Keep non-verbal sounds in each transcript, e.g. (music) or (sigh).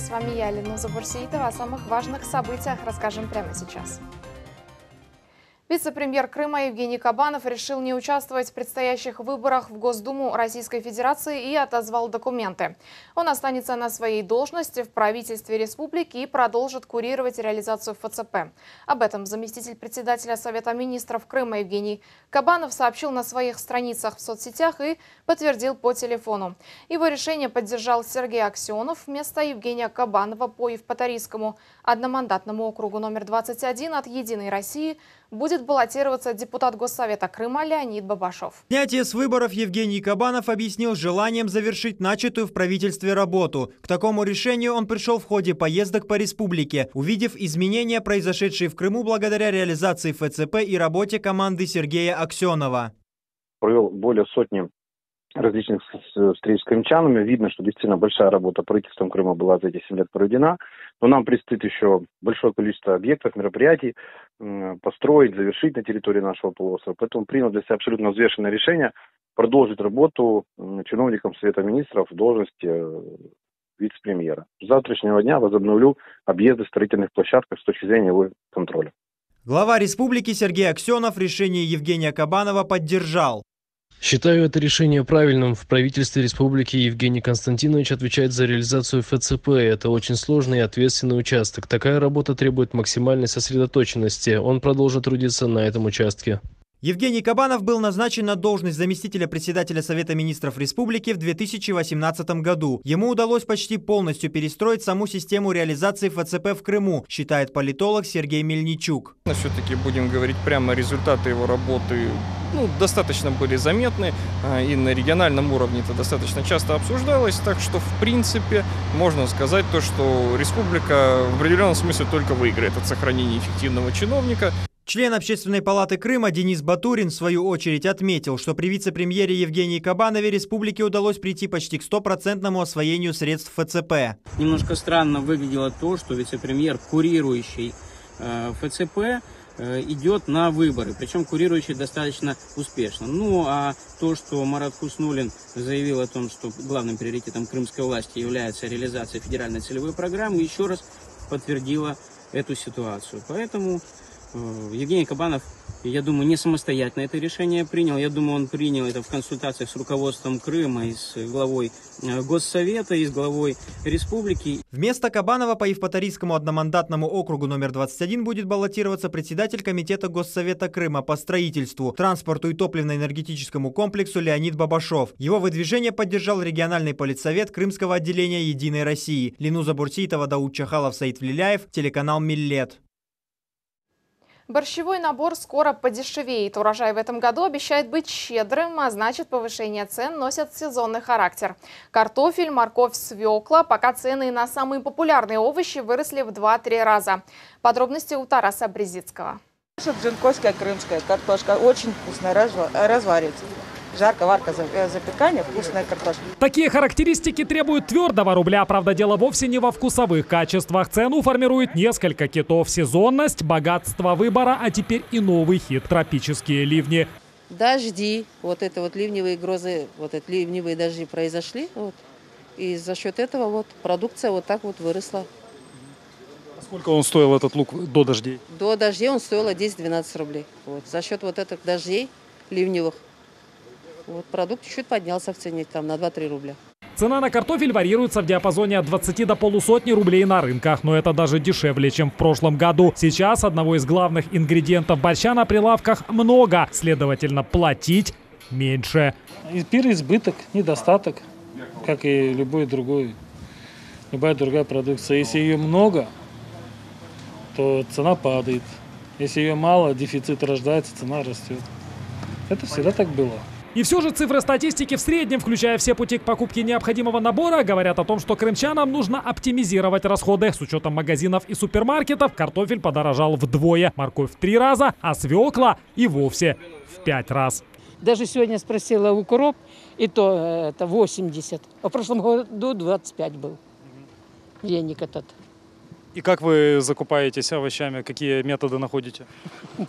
С вами я, Ленуза Бурсеитова. О самых важных событиях расскажем прямо сейчас. Вице-премьер Крыма Евгений Кабанов решил не участвовать в предстоящих выборах в Госдуму Российской Федерации и отозвал документы. Он останется на своей должности в правительстве республики и продолжит курировать реализацию ФЦП. Об этом заместитель председателя Совета министров Крыма Евгений Кабанов сообщил на своих страницах в соцсетях и подтвердил по телефону. Его решение поддержал Сергей Аксенов вместо Евгения Кабанова по Евпаторийскому одномандатному округу номер 21 от «Единой России» будет баллотироваться депутат Госсовета Крыма Леонид Бабашов. Снятие с выборов Евгений Кабанов объяснил желанием завершить начатую в правительстве работу. К такому решению он пришел в ходе поездок по республике, увидев изменения, произошедшие в Крыму благодаря реализации ФЦП и работе команды Сергея Аксенова. Провел более сотни различных встреч с крымчанами. Видно, что действительно большая работа правительством Крыма была за эти 7 лет проведена. Но нам предстоит еще большое количество объектов, мероприятий построить, завершить на территории нашего полуострова. Поэтому принял для себя абсолютно взвешенное решение продолжить работу чиновникам Совета Министров в должности э, вице-премьера. С завтрашнего дня возобновлю объезды строительных площадок с точки зрения его контроля. Глава республики Сергей Аксенов решение Евгения Кабанова поддержал. Считаю это решение правильным. В правительстве республики Евгений Константинович отвечает за реализацию ФЦП. Это очень сложный и ответственный участок. Такая работа требует максимальной сосредоточенности. Он продолжит трудиться на этом участке. Евгений Кабанов был назначен на должность заместителя председателя Совета министров республики в 2018 году. Ему удалось почти полностью перестроить саму систему реализации ФЦП в Крыму, считает политолог Сергей Мельничук. Все-таки будем говорить прямо, результаты его работы ну, достаточно были заметны, а, и на региональном уровне это достаточно часто обсуждалось, так что, в принципе, можно сказать то, что республика в определенном смысле только выиграет от сохранения эффективного чиновника. Член Общественной палаты Крыма Денис Батурин в свою очередь отметил, что при вице-премьере Евгении Кабанове республике удалось прийти почти к стопроцентному освоению средств ФЦП. Немножко странно выглядело то, что вице-премьер, курирующий э, ФЦП, э, идет на выборы, причем курирующий достаточно успешно. Ну а то, что Марат Хуснулин заявил о том, что главным приоритетом крымской власти является реализация федеральной целевой программы, еще раз подтвердило эту ситуацию. Поэтому Евгений Кабанов, я думаю, не самостоятельно это решение принял. Я думаю, он принял это в консультациях с руководством Крыма и с главой э, Госсовета, и с главой республики. Вместо Кабанова по Евпаторийскому одномандатному округу номер 21 будет баллотироваться председатель Комитета Госсовета Крыма по строительству, транспорту и топливно-энергетическому комплексу Леонид Бабашов. Его выдвижение поддержал региональный политсовет Крымского отделения «Единой России». Ленуза Бурситова, Дауд Чахалов, Саид Влиляев, телеканал «Миллет». Борщевой набор скоро подешевеет. Урожай в этом году обещает быть щедрым, а значит повышение цен носят сезонный характер. Картофель, морковь, свекла. Пока цены на самые популярные овощи выросли в 2-3 раза. Подробности у Тараса Брезицкого. Джинковская крымская картошка очень вкусная, разварится жарко, варка, э, запекание, вкусная картошка. Такие характеристики требуют твердого рубля. Правда, дело вовсе не во вкусовых качествах. Цену формирует несколько китов. Сезонность, богатство выбора, а теперь и новый хит – тропические ливни. Дожди, вот это вот ливневые грозы, вот это ливневые дожди произошли. Вот. И за счет этого вот продукция вот так вот выросла. А сколько он стоил, этот лук, до дождей? До дождей он стоил 10-12 рублей. Вот. За счет вот этих дождей ливневых вот продукт чуть-чуть поднялся в цене, там на 2-3 рубля. Цена на картофель варьируется в диапазоне от 20 до полусотни рублей на рынках, но это даже дешевле, чем в прошлом году. Сейчас одного из главных ингредиентов борща на прилавках много, следовательно, платить меньше. Переизбыток, недостаток, как и любой другой, любая другая продукция. Если ее много, то цена падает. Если ее мало, дефицит рождается, цена растет. Это всегда так было. И все же цифры статистики в среднем, включая все пути к покупке необходимого набора, говорят о том, что крымчанам нужно оптимизировать расходы. С учетом магазинов и супермаркетов картофель подорожал вдвое, морковь в три раза, а свекла и вовсе в пять раз. Даже сегодня спросила укроп, и то э, это 80. А в прошлом году 25 был. Веник этот. И как вы закупаетесь овощами? Какие методы находите?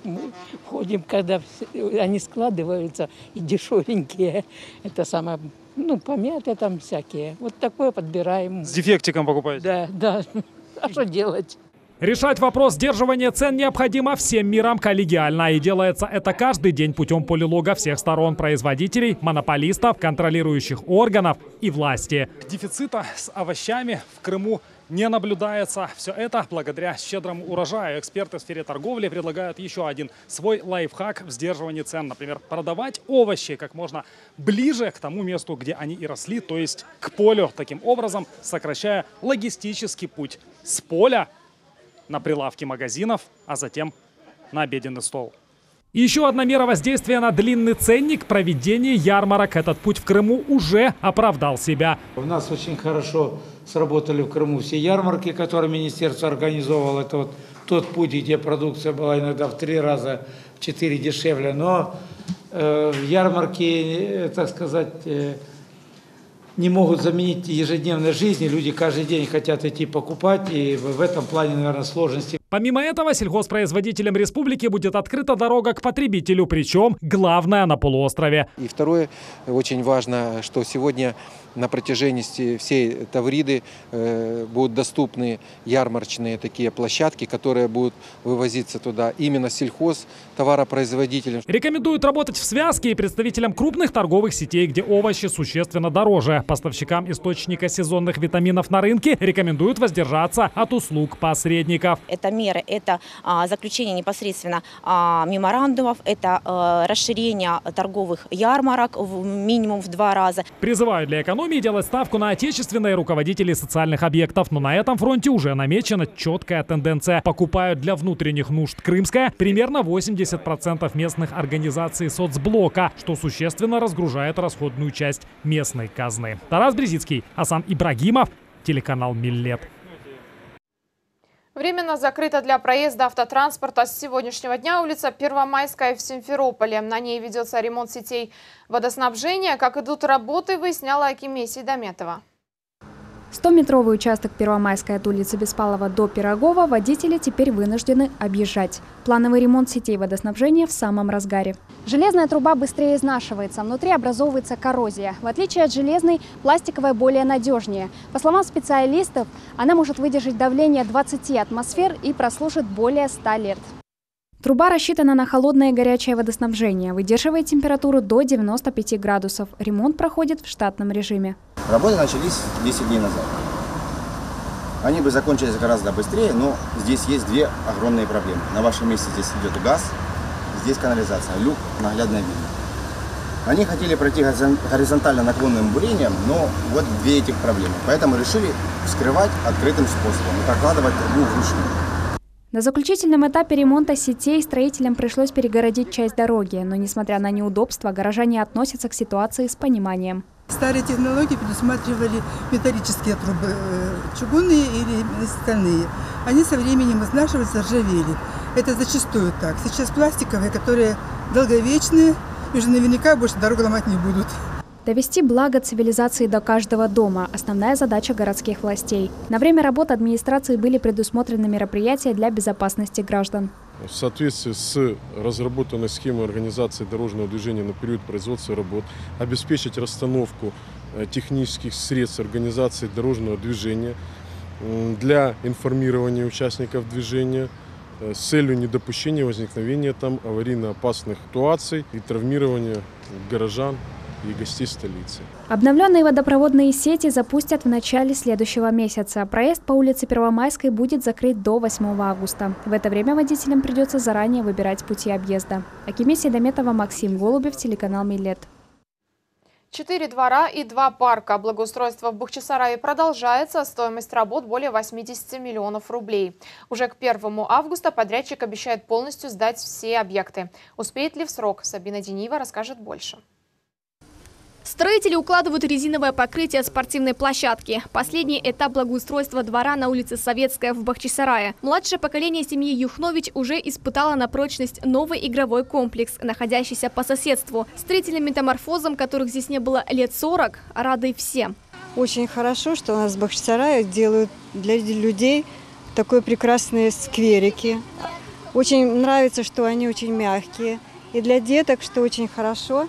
Мы ходим, когда они складываются и дешевенькие. Это самое, ну, помятые там всякие. Вот такое подбираем. С дефектиком покупаете? Да, да. А что делать? Решать вопрос сдерживания цен необходимо всем миром коллегиально. И делается это каждый день путем полилога всех сторон производителей, монополистов, контролирующих органов и власти. Дефицита с овощами в Крыму не наблюдается. Все это благодаря щедрому урожаю. Эксперты в сфере торговли предлагают еще один свой лайфхак в сдерживании цен. Например, продавать овощи как можно ближе к тому месту, где они и росли, то есть к полю. Таким образом, сокращая логистический путь с поля на прилавки магазинов, а затем на обеденный стол. Еще одна мера воздействия на длинный ценник – проведение ярмарок. Этот путь в Крыму уже оправдал себя. У нас очень хорошо сработали в Крыму все ярмарки, которые министерство организовывало. Это вот тот путь, где продукция была иногда в три раза, в четыре дешевле. Но э, ярмарки, э, так сказать, э, не могут заменить ежедневной жизни. Люди каждый день хотят идти покупать, и в этом плане, наверное, сложности. Помимо этого, сельхозпроизводителям республики будет открыта дорога к потребителю, причем главное на полуострове. И второе, очень важно, что сегодня на протяжении всей- Тавриды э, будут доступны ярмарочные такие площадки, которые будут вывозиться туда именно сельхоз товаропроизводителям. Рекомендуют работать в связке и представителям крупных торговых сетей, где овощи существенно дороже. Поставщикам источника сезонных витаминов на рынке рекомендуют воздержаться от услуг посредников. Это меры, это а, заключение непосредственно а, меморандумов, это а, расширение торговых ярмарок в, минимум в два раза. Призывают для экономии делать ставку на отечественные руководители социальных объектов, но на этом фронте уже намечена четкая тенденция. Покупают для внутренних нужд Крымская примерно 80% местных организаций соцблока, что существенно разгружает расходную часть местной казны. Тарас Брезицкий, Асан Ибрагимов, телеканал Миллет. Временно закрыта для проезда автотранспорта с сегодняшнего дня улица Первомайская в Симферополе. На ней ведется ремонт сетей водоснабжения. Как идут работы, выясняла Акимия Сейдометова. 100-метровый участок Первомайской от улицы Беспалова до Пирогова водители теперь вынуждены объезжать. Плановый ремонт сетей водоснабжения в самом разгаре. Железная труба быстрее изнашивается, внутри образовывается коррозия. В отличие от железной, пластиковая более надежнее. По словам специалистов, она может выдержать давление 20 атмосфер и прослужит более 100 лет. Труба рассчитана на холодное и горячее водоснабжение, выдерживает температуру до 95 градусов. Ремонт проходит в штатном режиме. Работы начались 10 дней назад. Они бы закончились гораздо быстрее, но здесь есть две огромные проблемы. На вашем месте здесь идет газ, здесь канализация, люк наглядно видно. Они хотели пройти горизон- горизонтально наклонным бурением, но вот две этих проблемы. Поэтому решили вскрывать открытым способом и прокладывать трубу вручную. На заключительном этапе ремонта сетей строителям пришлось перегородить часть дороги, но несмотря на неудобства, горожане относятся к ситуации с пониманием. Старые технологии предусматривали металлические трубы, э, чугунные или стальные. Они со временем изнашиваются, ржавели. Это зачастую так. Сейчас пластиковые, которые долговечные, уже наверняка больше дорогу ломать не будут. Довести благо цивилизации до каждого дома – основная задача городских властей. На время работы администрации были предусмотрены мероприятия для безопасности граждан. В соответствии с разработанной схемой организации дорожного движения на период производства работ обеспечить расстановку э, технических средств организации дорожного движения для информирования участников движения э, с целью недопущения возникновения там аварийно опасных ситуаций и травмирования горожан и гостей столицы. Обновленные водопроводные сети запустят в начале следующего месяца. Проезд по улице Первомайской будет закрыт до 8 августа. В это время водителям придется заранее выбирать пути объезда. Акимия Седометова, Максим Голубев, телеканал Милет. Четыре двора и два парка. Благоустройство в Бахчисарае продолжается. Стоимость работ более 80 миллионов рублей. Уже к 1 августа подрядчик обещает полностью сдать все объекты. Успеет ли в срок? Сабина Дениева расскажет больше. Строители укладывают резиновое покрытие спортивной площадки. Последний этап благоустройства двора на улице Советская в Бахчисарае. Младшее поколение семьи Юхнович уже испытало на прочность новый игровой комплекс, находящийся по соседству. Строительным метаморфозом, которых здесь не было лет 40, рады все. Очень хорошо, что у нас в Бахчисарае делают для людей такой прекрасные скверики. Очень нравится, что они очень мягкие. И для деток, что очень хорошо,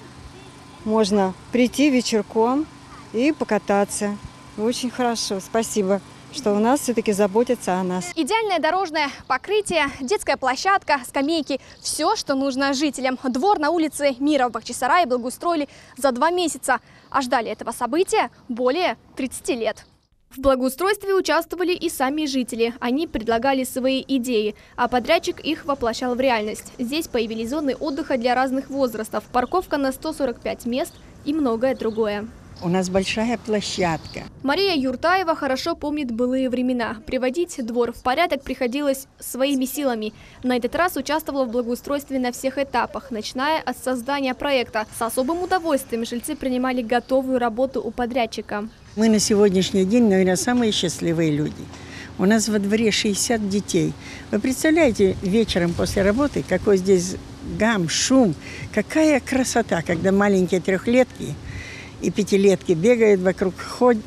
можно прийти вечерком и покататься. Очень хорошо. Спасибо что у нас все-таки заботятся о нас. Идеальное дорожное покрытие, детская площадка, скамейки – все, что нужно жителям. Двор на улице Мира в Бахчисарае благоустроили за два месяца, а ждали этого события более 30 лет. В благоустройстве участвовали и сами жители. Они предлагали свои идеи, а подрядчик их воплощал в реальность. Здесь появились зоны отдыха для разных возрастов, парковка на 145 мест и многое другое. У нас большая площадка. Мария Юртаева хорошо помнит былые времена. Приводить двор в порядок приходилось своими силами. На этот раз участвовала в благоустройстве на всех этапах, начиная от создания проекта. С особым удовольствием жильцы принимали готовую работу у подрядчика. Мы на сегодняшний день, наверное, самые счастливые люди. У нас во дворе 60 детей. Вы представляете, вечером после работы, какой здесь гам, шум, какая красота, когда маленькие трехлетки – и пятилетки бегают вокруг, ходят,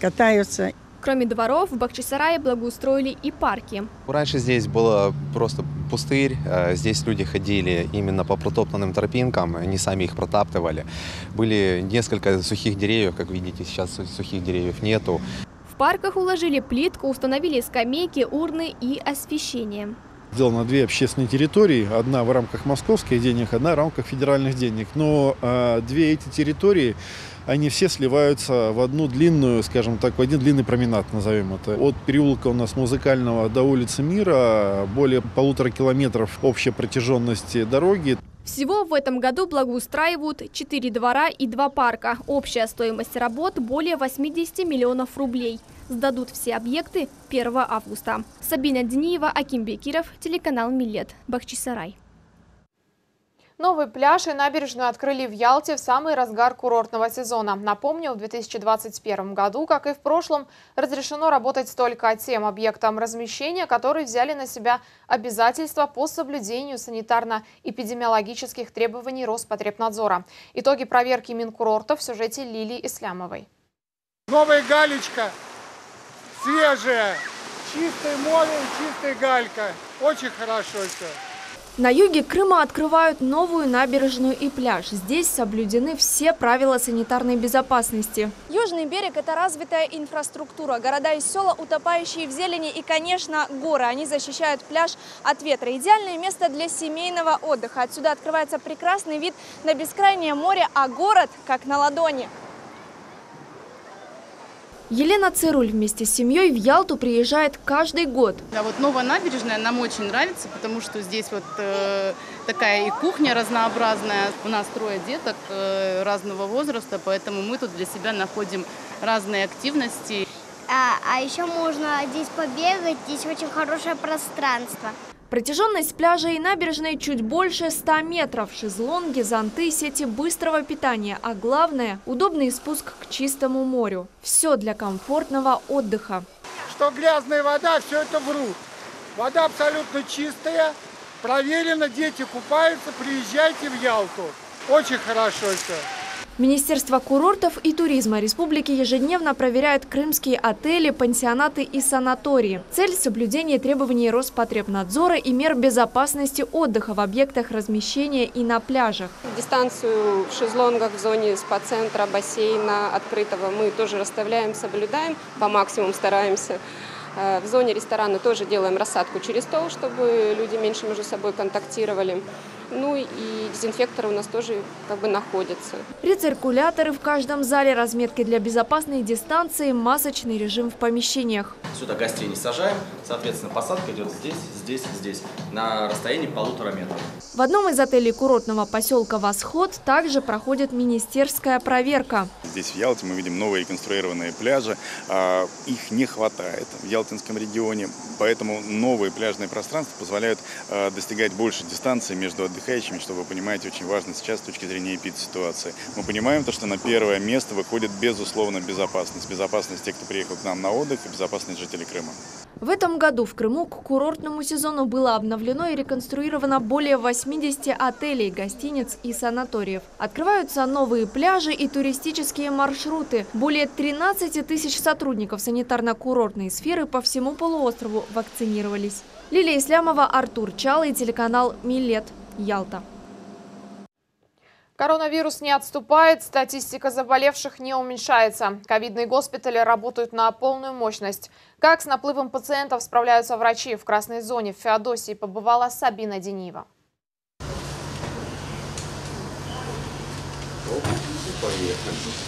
катаются. Кроме дворов, в Бахчисарае благоустроили и парки. Раньше здесь было просто пустырь. Э, здесь люди ходили именно по протоптанным тропинкам, они сами их протаптывали. Были несколько сухих деревьев, как видите, сейчас сухих деревьев нету. В парках уложили плитку, установили скамейки, урны и освещение. Сделано две общественные территории. Одна в рамках московских денег, одна в рамках федеральных денег. Но э, две эти территории они все сливаются в одну длинную, скажем так, в один длинный променад, назовем это. От переулка у нас музыкального до улицы Мира более полутора километров общей протяженности дороги. Всего в этом году благоустраивают 4 двора и 2 парка. Общая стоимость работ более 80 миллионов рублей. Сдадут все объекты 1 августа. Сабина Дениева, Аким Бекиров, телеканал Милет, Бахчисарай. Новый пляж и набережную открыли в Ялте в самый разгар курортного сезона. Напомню, в 2021 году, как и в прошлом, разрешено работать только тем объектам размещения, которые взяли на себя обязательства по соблюдению санитарно-эпидемиологических требований Роспотребнадзора. Итоги проверки Минкурорта в сюжете Лилии Ислямовой. Новая галечка, свежая, чистое море и чистая галька. Очень хорошо все. На юге Крыма открывают новую набережную и пляж. Здесь соблюдены все правила санитарной безопасности. Южный берег – это развитая инфраструктура. Города и села, утопающие в зелени и, конечно, горы. Они защищают пляж от ветра. Идеальное место для семейного отдыха. Отсюда открывается прекрасный вид на бескрайнее море, а город как на ладони. Елена Цируль вместе с семьей в Ялту приезжает каждый год. Да, вот новая набережная нам очень нравится, потому что здесь вот э, такая и кухня разнообразная. У нас трое деток э, разного возраста, поэтому мы тут для себя находим разные активности. А, а еще можно здесь побегать, здесь очень хорошее пространство. Протяженность пляжа и набережной чуть больше 100 метров. Шезлонги, зонты, сети быстрого питания. А главное – удобный спуск к чистому морю. Все для комфортного отдыха. Что грязная вода, все это врут. Вода абсолютно чистая, проверено, дети купаются, приезжайте в Ялту. Очень хорошо все. Министерство курортов и туризма республики ежедневно проверяет крымские отели, пансионаты и санатории. Цель – соблюдение требований Роспотребнадзора и мер безопасности отдыха в объектах размещения и на пляжах. Дистанцию в шезлонгах в зоне спа-центра, бассейна открытого мы тоже расставляем, соблюдаем, по максимуму стараемся. Э, в зоне ресторана тоже делаем рассадку через стол, чтобы люди меньше между собой контактировали. Ну и дезинфекторы у нас тоже как бы находятся. Рециркуляторы в каждом зале, разметки для безопасной дистанции, масочный режим в помещениях. Сюда гостей не сажаем, соответственно, посадка идет здесь, здесь, здесь, на расстоянии полутора метров. В одном из отелей курортного поселка «Восход» также проходит министерская проверка. Здесь в Ялте мы видим новые реконструированные пляжи. А, их не хватает в Ялтинском регионе, поэтому новые пляжные пространства позволяют а, достигать больше дистанции между отдыхающими отдыхающими, что вы понимаете, очень важно сейчас с точки зрения эпидситуации. Мы понимаем то, что на первое место выходит безусловно безопасность. Безопасность тех, кто приехал к нам на отдых, и безопасность жителей Крыма. В этом году в Крыму к курортному сезону было обновлено и реконструировано более 80 отелей, гостиниц и санаториев. Открываются новые пляжи и туристические маршруты. Более 13 тысяч сотрудников санитарно-курортной сферы по всему полуострову вакцинировались. Лилия Ислямова, Артур Чалый, телеканал «Милет», Ялта. Коронавирус не отступает, статистика заболевших не уменьшается. Ковидные госпитали работают на полную мощность. Как с наплывом пациентов справляются врачи в красной зоне в Феодосии побывала Сабина Дениева.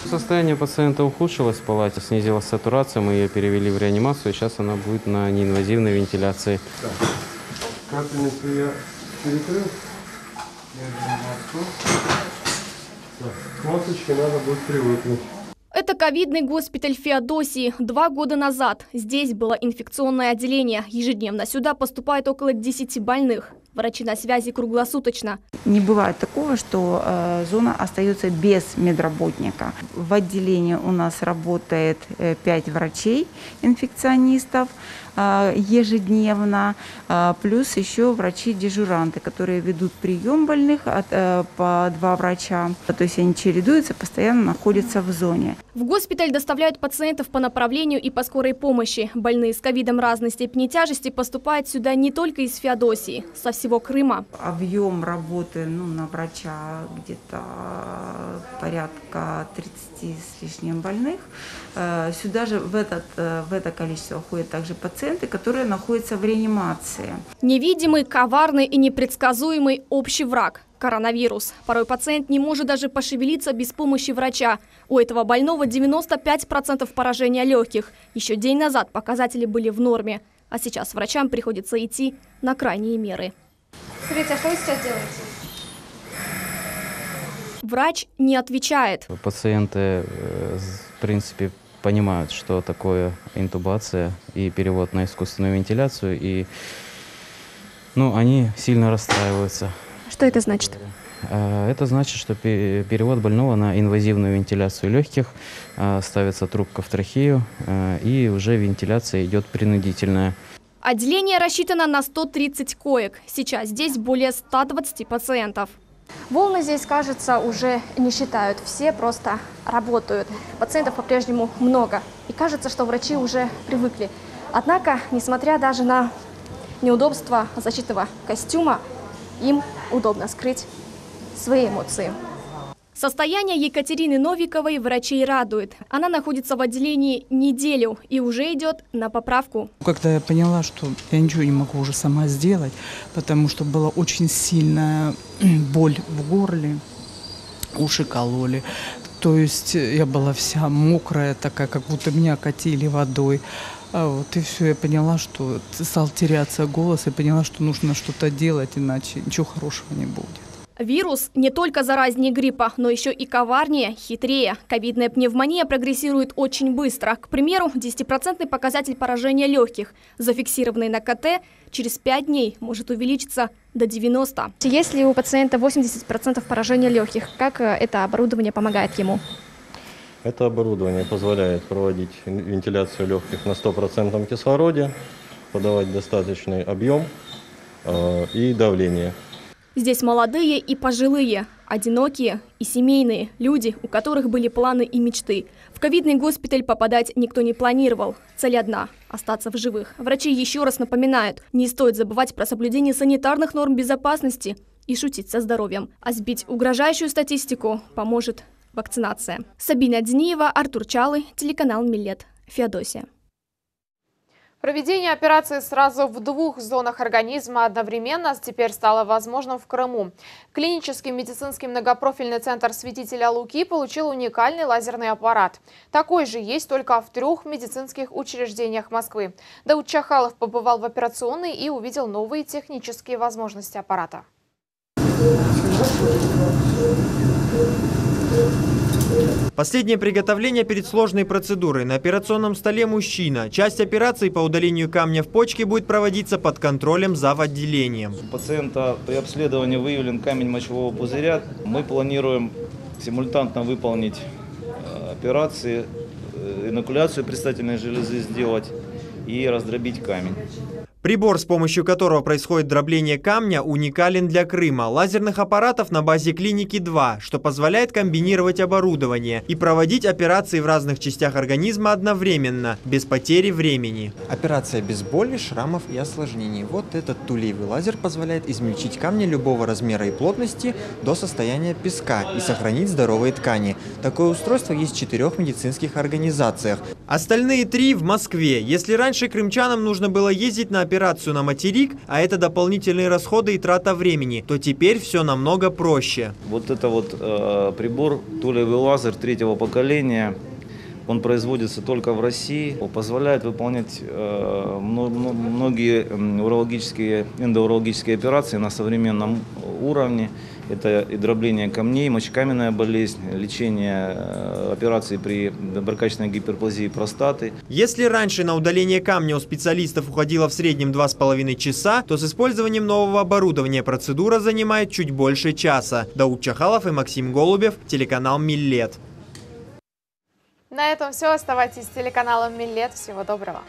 Состояние пациента ухудшилось в палате, снизилась сатурация, мы ее перевели в реанимацию, сейчас она будет на неинвазивной вентиляции. Капельницу я перекрыл. К масочке надо будет привыкнуть. Это ковидный госпиталь Феодосии. Два года назад здесь было инфекционное отделение. Ежедневно сюда поступает около 10 больных. Врачи на связи круглосуточно. Не бывает такого, что э, зона остается без медработника. В отделении у нас работает э, 5 врачей, инфекционистов э, ежедневно, э, плюс еще врачи-дежуранты, которые ведут прием больных от, э, по два врача. То есть они чередуются, постоянно находятся в зоне. В госпиталь доставляют пациентов по направлению и по скорой помощи. Больные с ковидом разной степени тяжести поступают сюда не только из Феодосии, со всего Крыма. Объем работы ну, на врача где-то порядка 30 с лишним больных. Э, Сюда же в, этот, э, в это количество входят также пациенты, которые находятся в реанимации. Невидимый, коварный и непредсказуемый общий враг – коронавирус. Порой пациент не может даже пошевелиться без помощи врача. У этого больного 95% поражения легких. Еще день назад показатели были в норме. А сейчас врачам приходится идти на крайние меры. Скажите, а что вы сейчас делаете? Врач не отвечает. Пациенты, э, в принципе, понимают, что такое интубация и перевод на искусственную вентиляцию, и ну, они сильно расстраиваются. Что это значит? Э, Это значит, что пе- перевод больного на инвазивную вентиляцию легких, э, ставится трубка в трахею, и уже вентиляция идет принудительная. Отделение рассчитано на 130 коек. Сейчас здесь более 120 пациентов. Волны здесь, кажется, уже не считают. Все просто работают. Пациентов по-прежнему много. И кажется, что врачи уже привыкли. Однако, несмотря даже на неудобства защитного костюма, им удобно скрыть свои эмоции. Состояние Екатерины Новиковой врачей радует. Она находится в отделении неделю и уже идет на поправку. Когда я поняла, что я ничего не могу уже сама сделать, потому что была очень сильная (clears throat) боль в горле, уши кололи. То есть я была вся мокрая, такая, как будто меня катили водой. А вот и все, я поняла, что стал теряться голос, и поняла, что нужно что-то делать, иначе ничего хорошего не будет. Вирус не только заразнее гриппа, но еще и коварнее, хитрее. Ковидная пневмония прогрессирует очень быстро. К примеру, 10% показатель поражения легких, зафиксированный на КТ, через 5 дней может увеличиться до 90%. Если у пациента 80% поражения легких, как э, это оборудование помогает ему? Это оборудование позволяет проводить вентиляцию легких на 100% кислороде, подавать достаточный объем э, и давление. Здесь молодые и пожилые, одинокие и семейные, люди, у которых были планы и мечты. В ковидный госпиталь попадать никто не планировал. Цель одна – остаться в живых. Врачи еще раз напоминают, не стоит забывать про соблюдение санитарных норм безопасности и шутить со здоровьем. А сбить угрожающую статистику поможет вакцинация. Сабина Дениева, Артур Чалы, телеканал «Милет», Феодосия. Проведение операции сразу в двух зонах организма одновременно теперь стало возможным в Крыму. Клинический медицинский многопрофильный центр святителя Луки получил уникальный лазерный аппарат. Такой же есть только в трех медицинских учреждениях Москвы. Дауд Чахалов побывал в операционной и увидел новые технические возможности аппарата. Последнее приготовление перед сложной процедурой. На операционном столе мужчина. Часть операции по удалению камня в почке будет проводиться под контролем зав. отделением. У пациента при обследовании выявлен камень мочевого пузыря. Мы планируем симультантно выполнить э, операции, э, инокуляцию предстательной железы сделать и раздробить камень. Прибор, с помощью которого происходит дробление камня, уникален для Крыма. Лазерных аппаратов на базе клиники 2, что позволяет комбинировать оборудование и проводить операции в разных частях организма одновременно, без потери времени. Операция без боли, шрамов и осложнений. Вот этот тулеевый лазер позволяет измельчить камни любого размера и плотности до состояния песка и сохранить здоровые ткани. Такое устройство есть в четырех медицинских организациях. Остальные три в Москве. Если раньше крымчанам нужно было ездить на операцию на материк, а это дополнительные расходы и трата времени, то теперь все намного проще. Вот это вот э, прибор, тулевый лазер третьего поколения, он производится только в России, позволяет выполнять э, многие урологические, эндоурологические операции на современном уровне. Это и дробление камней, мочекаменная болезнь, лечение э, операций при доброкачественной гиперплазии простаты. Если раньше на удаление камня у специалистов уходило в среднем 2,5 часа, то с использованием нового оборудования процедура занимает чуть больше часа. Дауд Чахалов и Максим Голубев, телеканал «Миллет». На этом все. Оставайтесь с телеканалом «Миллет». Всего доброго.